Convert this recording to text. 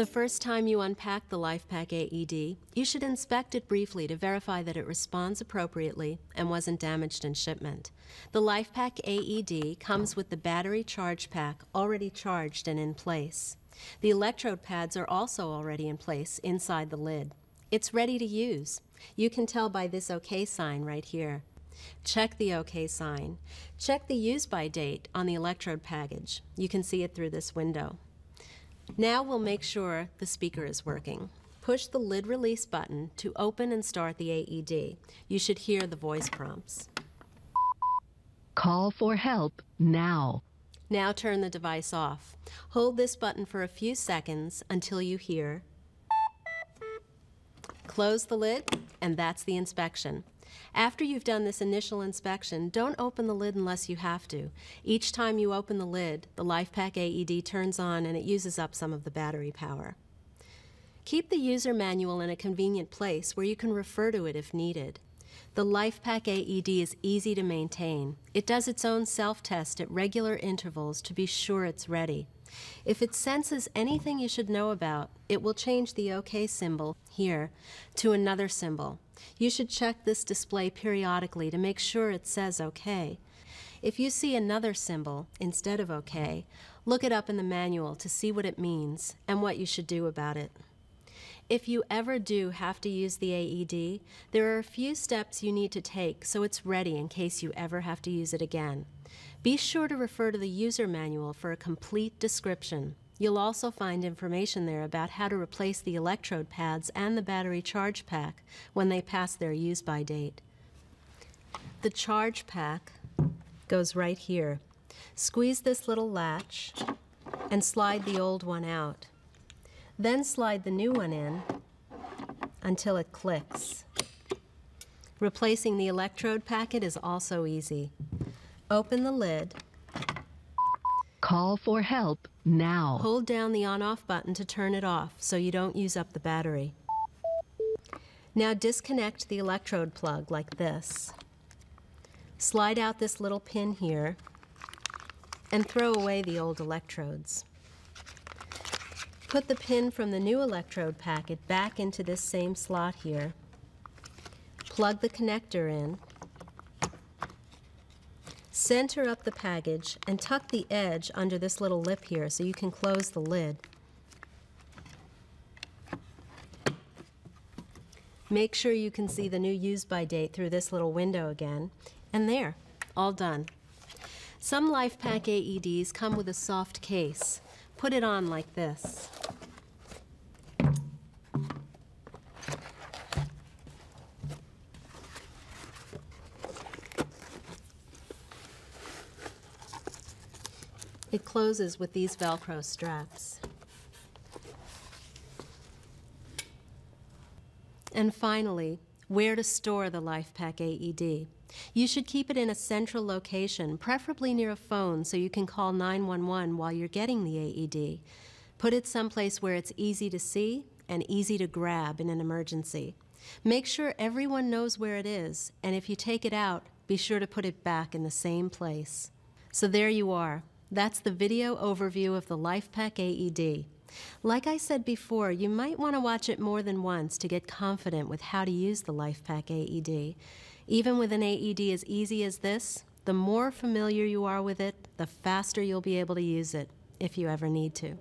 The first time you unpack the LifePak AED, you should inspect it briefly to verify that it responds appropriately and wasn't damaged in shipment. The LifePak AED comes with the battery charge pack already charged and in place. The electrode pads are also already in place inside the lid. It's ready to use. You can tell by this OK sign right here. Check the OK sign. Check the use by date on the electrode package. You can see it through this window. Now we'll make sure the speaker is working. Push the lid release button to open and start the AED. You should hear the voice prompts. Call for help now. Now turn the device off. Hold this button for a few seconds until you hear. Close the lid, and that's the inspection. After you've done this initial inspection, don't open the lid unless you have to. Each time you open the lid, the LifePak AED turns on and it uses up some of the battery power. Keep the user manual in a convenient place where you can refer to it if needed. The LifePak AED is easy to maintain. It does its own self-test at regular intervals to be sure it's ready. If it senses anything you should know about, it will change the OK symbol, here, to another symbol. You should check this display periodically to make sure it says OK. If you see another symbol instead of OK, look it up in the manual to see what it means and what you should do about it. If you ever do have to use the AED, there are a few steps you need to take so it's ready in case you ever have to use it again. Be sure to refer to the user manual for a complete description. You'll also find information there about how to replace the electrode pads and the battery charge pack when they pass their use by date. The charge pack goes right here. Squeeze this little latch and slide the old one out. Then slide the new one in until it clicks. Replacing the electrode packet is also easy. Open the lid Call for help now. Hold down the on-off button to turn it off so you don't use up the battery. Now disconnect the electrode plug like this. Slide out this little pin here and throw away the old electrodes. Put the pin from the new electrode packet back into this same slot here. Plug the connector in Center up the package and tuck the edge under this little lip here so you can close the lid. Make sure you can see the new use by date through this little window again. And there, all done. Some LifePak AEDs come with a soft case. Put it on like this. It closes with these Velcro straps. And finally, where to store the LifePak AED. You should keep it in a central location, preferably near a phone so you can call 911 while you're getting the AED. Put it someplace where it's easy to see and easy to grab in an emergency. Make sure everyone knows where it is, and if you take it out, be sure to put it back in the same place. So there you are, that's the video overview of the LifePak AED. Like I said before, you might want to watch it more than once to get confident with how to use the LifePak AED. Even with an AED as easy as this, the more familiar you are with it, the faster you'll be able to use it, if you ever need to.